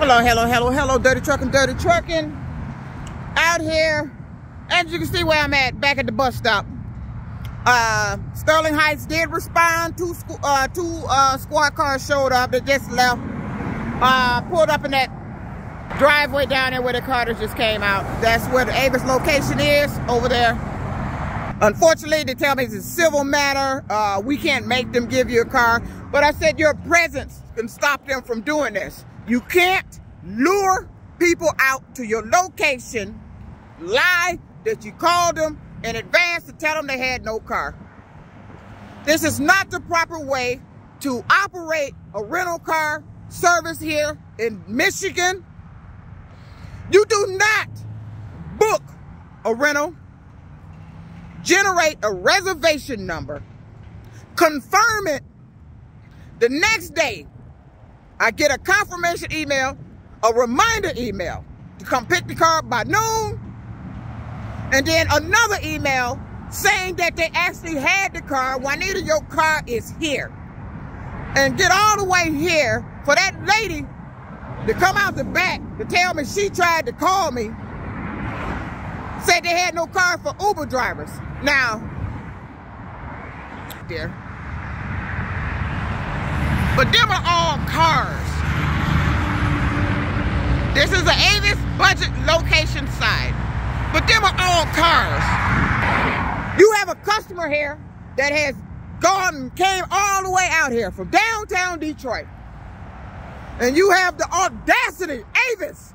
Hello, hello, hello, hello, Dirty Trucking, Dirty Trucking. Out here, as you can see where I'm at, back at the bus stop. Uh, Sterling Heights did respond. Two, uh, two uh, squad cars showed up. They just left. Uh, pulled up in that driveway down there where the Carters just came out. That's where the Avis location is, over there. Unfortunately, they tell me it's a civil matter. Uh, we can't make them give you a car. But I said your presence can stop them from doing this. You can't lure people out to your location, lie that you called them in advance to tell them they had no car. This is not the proper way to operate a rental car service here in Michigan. You do not book a rental, generate a reservation number, confirm it. The next day, I get a confirmation email, a reminder email to come pick the car by noon, and then another email saying that they actually had the car. Juanita, your car is here. And get all the way here for that lady to come out the back to tell me she tried to call me, said they had no car for Uber drivers. Now, there. But them are all cars. This is an Avis budget location side. But them are all cars. You have a customer here that has gone and came all the way out here from downtown Detroit. And you have the audacity, Avis,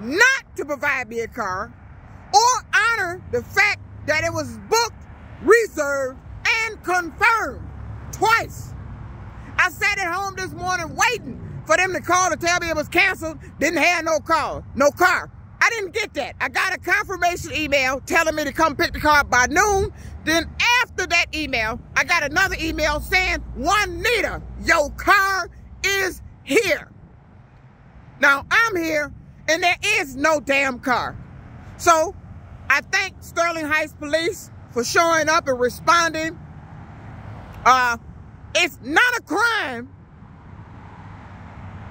not to provide me a car or honor the fact that it was booked, reserved, and confirmed twice. I sat at home this morning waiting for them to call to tell me it was canceled, didn't have no call, no car. I didn't get that. I got a confirmation email telling me to come pick the car up by noon. Then after that email, I got another email saying, Juanita, your car is here. Now I'm here and there is no damn car. So I thank Sterling Heights Police for showing up and responding. Uh, it's not a crime,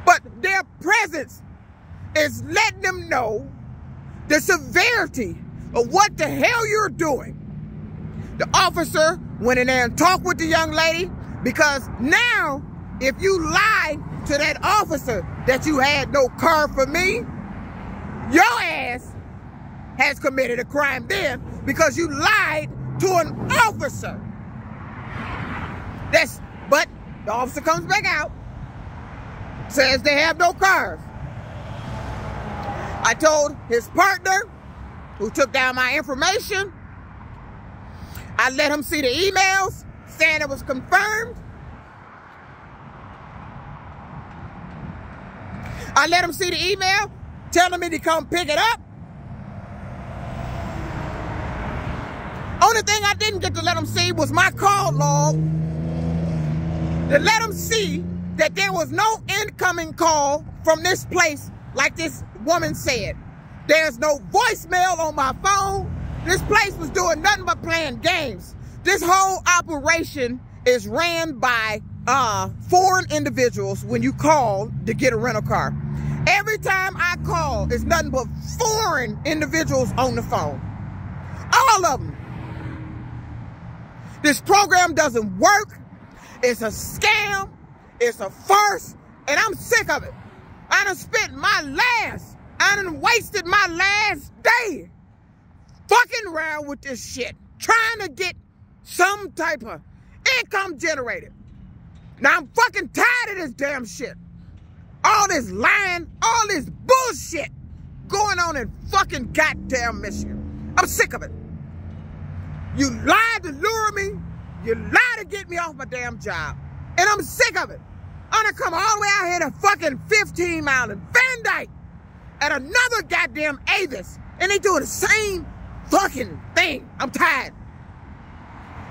but their presence is letting them know the severity of what the hell you're doing. The officer went in there and talked with the young lady because now if you lie to that officer that you had no car for me, your ass has committed a crime then because you lied to an officer. That's the officer comes back out, says they have no cars. I told his partner, who took down my information, I let him see the emails saying it was confirmed. I let him see the email telling me to come pick it up. Only thing I didn't get to let him see was my call log. To let them see that there was no incoming call from this place like this woman said. There's no voicemail on my phone. This place was doing nothing but playing games. This whole operation is ran by uh, foreign individuals when you call to get a rental car. Every time I call, it's nothing but foreign individuals on the phone. All of them. This program doesn't work. It's a scam. It's a farce. And I'm sick of it. I done spent my last, I done wasted my last day fucking around with this shit, trying to get some type of income generated. Now I'm fucking tired of this damn shit. All this lying, all this bullshit going on in fucking goddamn Michigan. I'm sick of it. You lied to lure me. You lied to get me off my damn job. And I'm sick of it. I'm gonna come all the way out here to fucking 15 mile in Van Dyke at another goddamn Avis. And they doing the same fucking thing. I'm tired.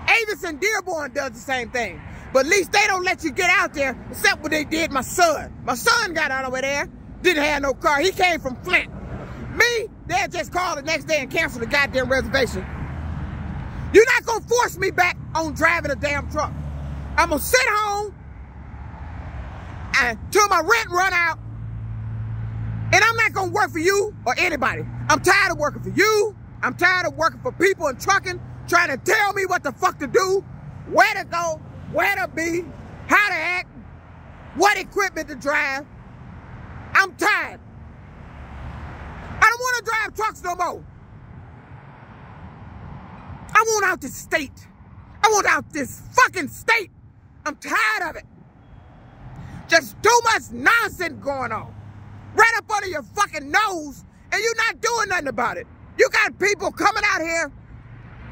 Avis and Dearborn does the same thing. But at least they don't let you get out there, except what they did my son. My son got out over there, didn't have no car. He came from Flint. Me, they just call the next day and cancel the goddamn reservation. You're not gonna force me back on driving a damn truck. I'm gonna sit home until my rent run out And I'm not gonna work for you or anybody. I'm tired of working for you. I'm tired of working for people in trucking trying to tell me what the fuck to do, where to go, where to be, how to act, what equipment to drive. I'm tired. I don't want to drive trucks no more. I want out this state. I want out this fucking state. I'm tired of it. Just too much nonsense going on. Right up under your fucking nose, and you're not doing nothing about it. You got people coming out here.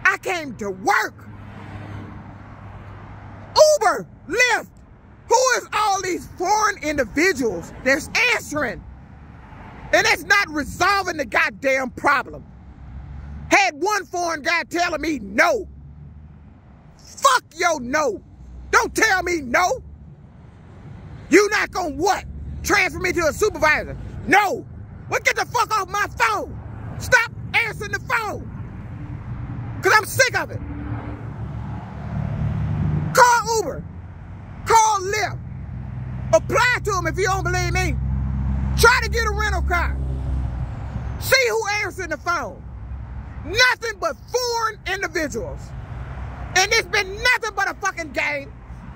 I came to work. Uber, Lyft. Who is all these foreign individuals that's answering? And it's not resolving the goddamn problem. Had one foreign guy telling me no. Fuck your no. Don't tell me no. You not gonna what? Transfer me to a supervisor? No. Well, get the fuck off my phone. Stop answering the phone. Because I'm sick of it. Call Uber. Call Lyft. Apply to them if you don't believe me. Try to get a rental car. See who answers the phone. Nothing but foreign individuals. And it's been nothing but a fucking game.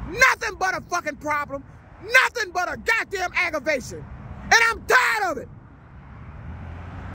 Nothing but a fucking problem. Nothing but a goddamn aggravation. And I'm tired of it.